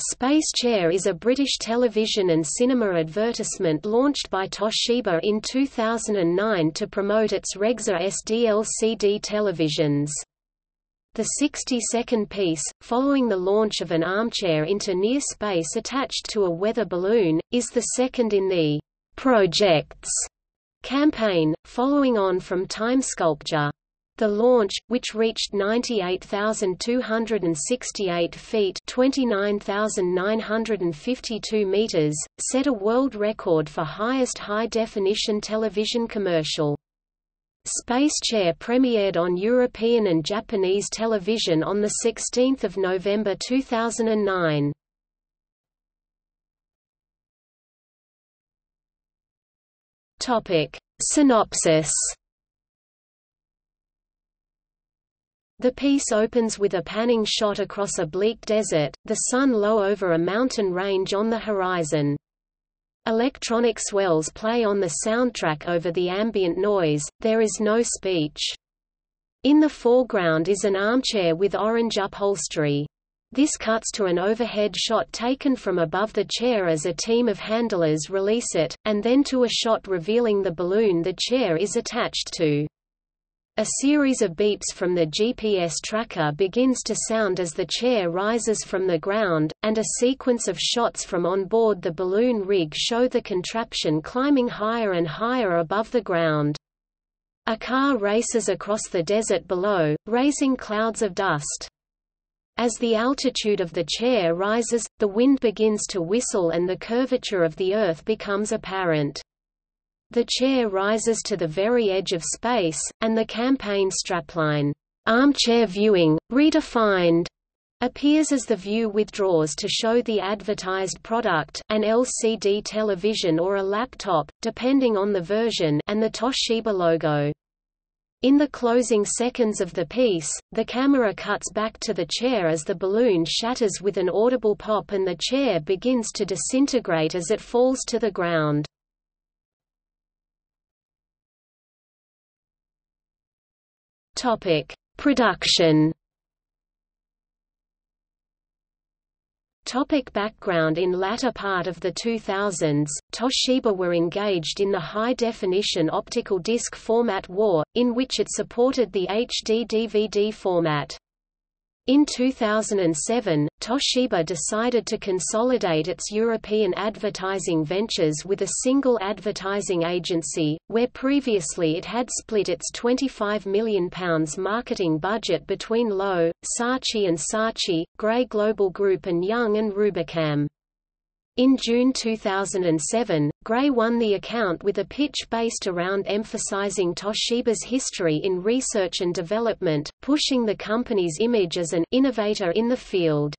Space Chair is a British television and cinema advertisement launched by Toshiba in 2009 to promote its Regza SV-LCD televisions. The 60-second piece, following the launch of an armchair into near space attached to a weather balloon, is the second in the «Projects» campaign, following on from Time Sculpture. The launch, which reached 98,268 feet (29,952 meters), set a world record for highest high-definition television commercial. Space Chair premiered on European and Japanese television on 16 November 2009. Synopsis The piece opens with a panning shot across a bleak desert, the sun low over a mountain range on the horizon. Electronic swells play on the soundtrack over the ambient noise, there is no speech. In the foreground is an armchair with orange upholstery. This cuts to an overhead shot taken from above the chair as a team of handlers release it, and then to a shot revealing the balloon the chair is attached to. A series of beeps from the GPS tracker begins to sound as the chair rises from the ground, and a sequence of shots from on board the balloon rig show the contraption climbing higher and higher above the ground. A car races across the desert below, raising clouds of dust. As the altitude of the chair rises, the wind begins to whistle and the curvature of the Earth becomes apparent. The chair rises to the very edge of space, and the campaign strapline, "'Armchair Viewing, Redefined' appears as the view withdraws to show the advertised product an LCD television or a laptop, depending on the version and the Toshiba logo. In the closing seconds of the piece, the camera cuts back to the chair as the balloon shatters with an audible pop and the chair begins to disintegrate as it falls to the ground. Topic: Production. Topic background In latter part of the 2000s, Toshiba were engaged in the high-definition optical disc format war, in which it supported the HD DVD format. In 2007, Toshiba decided to consolidate its European advertising ventures with a single advertising agency, where previously it had split its £25 million marketing budget between Lowe, Saatchi and Saatchi, Grey Global Group and Young and Rubicam. In June 2007, Grey won the account with a pitch based around emphasizing Toshiba's history in research and development, pushing the company's image as an innovator in the field.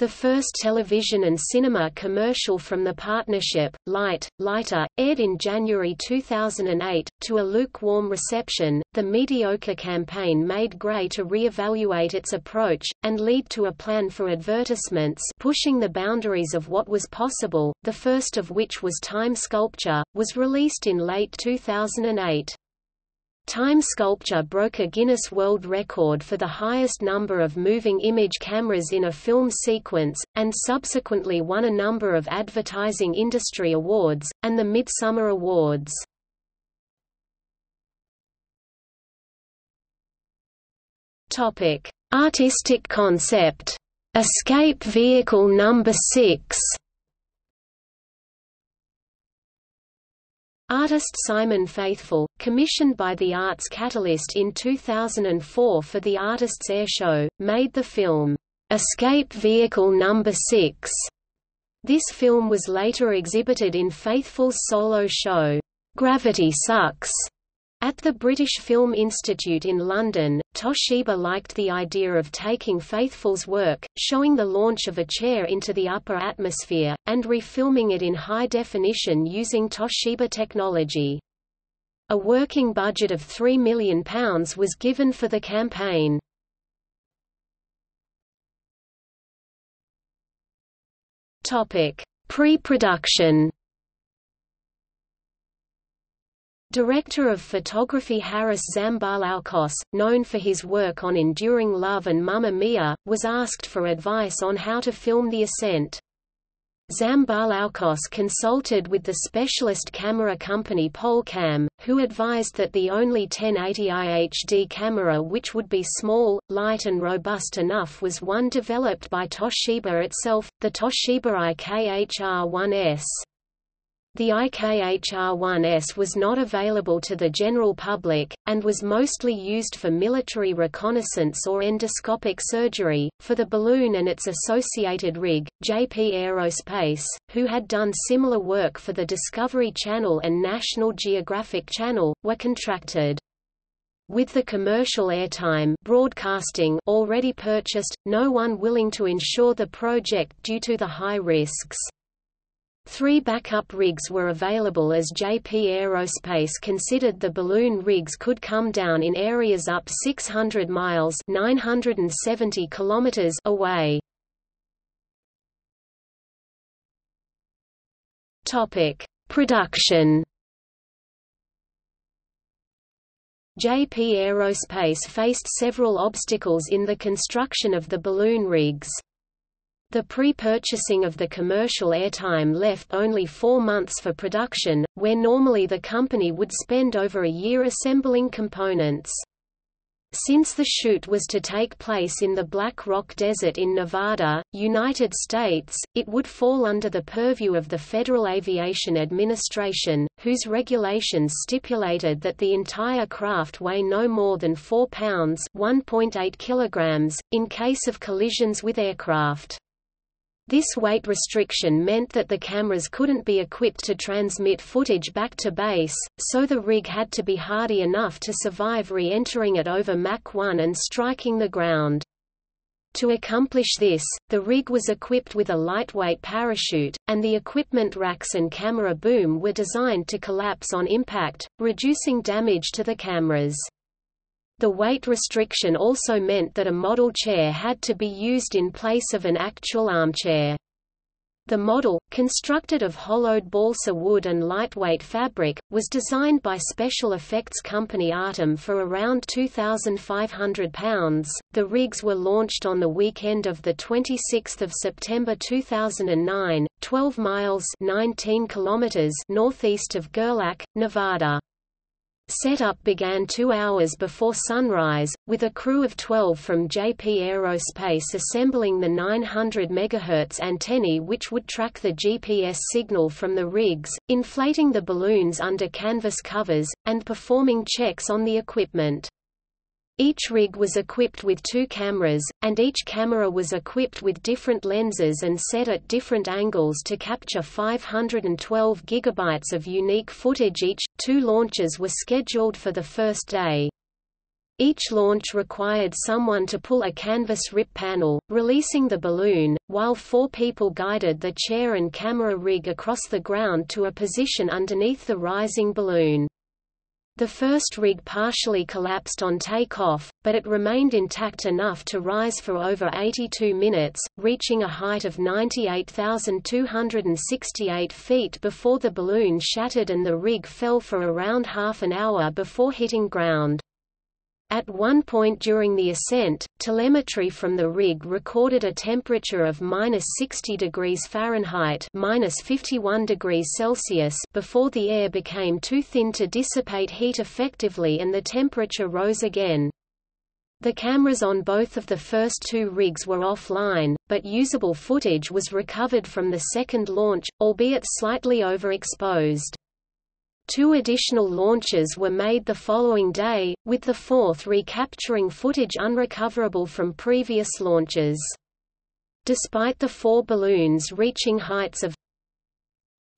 The first television and cinema commercial from the partnership, Light, Lighter, aired in January 2008. To a lukewarm reception, the mediocre campaign made Grey to re-evaluate its approach, and lead to a plan for advertisements pushing the boundaries of what was possible, the first of which was Time Sculpture, was released in late 2008. Time Sculpture broke a Guinness World Record for the highest number of moving image cameras in a film sequence, and subsequently won a number of advertising industry awards, and the Midsummer Awards. Artistic concept. Escape Vehicle Number 6 Artist Simon Faithfull, commissioned by the Arts Catalyst in 2004 for the Artists Air Show, made the film, "'Escape Vehicle No. 6". This film was later exhibited in Faithfull's solo show, "'Gravity Sucks' At the British Film Institute in London, Toshiba liked the idea of taking Faithfull's work, showing the launch of a chair into the upper atmosphere, and refilming it in high definition using Toshiba technology. A working budget of £3 million was given for the campaign. Pre-production Director of photography Haris Zambarloukos, known for his work on Enduring Love and Mamma Mia, was asked for advice on how to film the ascent. Zambarloukos consulted with the specialist camera company Polecam, who advised that the only 1080i HD camera which would be small, light and robust enough was one developed by Toshiba itself, the Toshiba IK-HR1S. The IK-HR1S was not available to the general public, and was mostly used for military reconnaissance or endoscopic surgery. For the balloon and its associated rig, JP Aerospace, who had done similar work for the Discovery Channel and National Geographic Channel, were contracted. With the commercial airtime broadcasting already purchased, no one willing to insure the project due to the high risks. Three backup rigs were available as JP Aerospace considered the balloon rigs could come down in areas up 600 miles 970 kilometers away. Topic: Production. JP Aerospace faced several obstacles in the construction of the balloon rigs. The pre-purchasing of the commercial airtime left only four months for production, where normally the company would spend over a year assembling components. Since the shoot was to take place in the Black Rock Desert in Nevada, United States, it would fall under the purview of the Federal Aviation Administration, whose regulations stipulated that the entire craft weigh no more than 4 pounds (1.8 kilograms) in case of collisions with aircraft. This weight restriction meant that the cameras couldn't be equipped to transmit footage back to base, so the rig had to be hardy enough to survive re-entering it over Mach 1 and striking the ground. To accomplish this, the rig was equipped with a lightweight parachute, and the equipment racks and camera boom were designed to collapse on impact, reducing damage to the cameras. The weight restriction also meant that a model chair had to be used in place of an actual armchair. The model, constructed of hollowed balsa wood and lightweight fabric, was designed by special effects company Artem for around £2,500. The rigs were launched on the weekend of 26 September 2009, 12 miles 19 kilometers northeast of Gerlach, Nevada. Setup began two hours before sunrise, with a crew of 12 from JP Aerospace assembling the 900 MHz antennae which would track the GPS signal from the rigs, inflating the balloons under canvas covers, and performing checks on the equipment. Each rig was equipped with two cameras, and each camera was equipped with different lenses and set at different angles to capture 512 gigabytes of unique footage each. Two launches were scheduled for the first day. Each launch required someone to pull a canvas rip panel, releasing the balloon, while four people guided the chair and camera rig across the ground to a position underneath the rising balloon. The first rig partially collapsed on takeoff, but it remained intact enough to rise for over 82 minutes, reaching a height of 98,268 feet before the balloon shattered and the rig fell for around half an hour before hitting ground. At one point during the ascent, telemetry from the rig recorded a temperature of minus 60 degrees Fahrenheit minus 51 degrees Celsius before the air became too thin to dissipate heat effectively and the temperature rose again. The cameras on both of the first two rigs were offline, but usable footage was recovered from the second launch, albeit slightly overexposed. Two additional launches were made the following day, with the fourth recapturing footage unrecoverable from previous launches. Despite the four balloons reaching heights of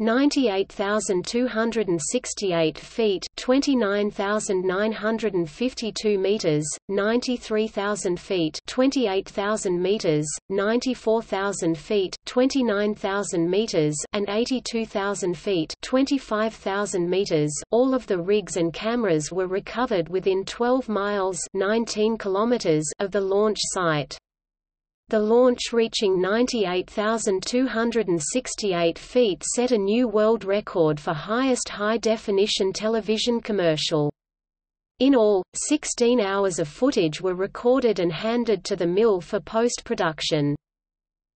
98,268 feet 29,952 meters, 93,000 feet 28,000 meters, 94,000 feet 29,000 meters and 82,000 feet 25,000 meters all of the rigs and cameras were recovered within 12 miles 19 kilometers of the launch site. The launch reaching 98,268 feet set a new world record for highest high-definition television commercial. In all, 16 hours of footage were recorded and handed to the mill for post-production.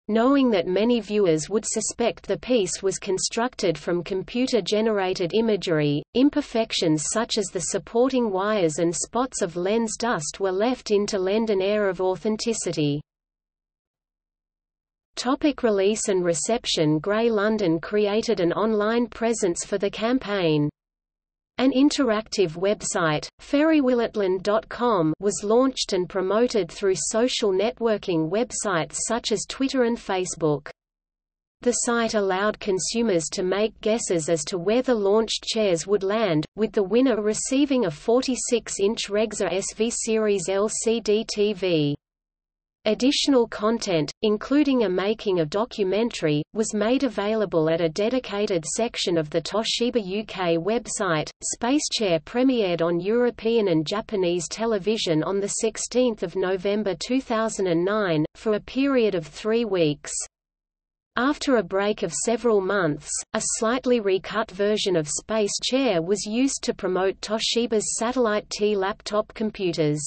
Knowing that many viewers would suspect the piece was constructed from computer-generated imagery, imperfections such as the supporting wires and spots of lens dust were left in to lend an air of authenticity. Topic release and reception Grey London created an online presence for the campaign. An interactive website, wherewillitland.com was launched and promoted through social networking websites such as Twitter and Facebook. The site allowed consumers to make guesses as to where the launched chairs would land, with the winner receiving a 46-inch Regza SV Series LCD TV. Additional content, including a making of documentary, was made available at a dedicated section of the Toshiba UK website. Spacechair premiered on European and Japanese television on 16 November 2009, for a period of three weeks. After a break of several months, a slightly recut version of Space Chair was used to promote Toshiba's Satellite T laptop computers.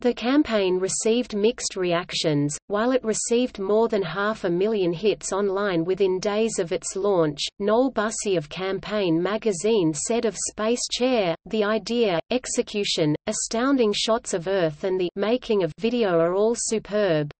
The campaign received mixed reactions, while it received more than half a million hits online within days of its launch. Noel Bussey of Campaign magazine said of Space Chair, the idea, execution, astounding shots of Earth and the making of video are all superb.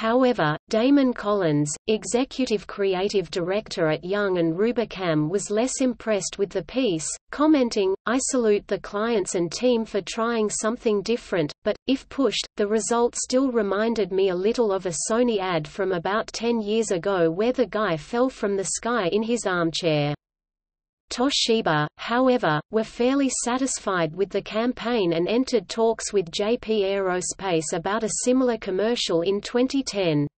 However, Damon Collins, executive creative director at Young and Rubicam was less impressed with the piece, commenting, I salute the clients and team for trying something different, but, if pushed, the result still reminded me a little of a Sony ad from about 10 years ago where the guy fell from the sky in his armchair. Toshiba, however, were fairly satisfied with the campaign and entered talks with JP Aerospace about a similar commercial in 2010.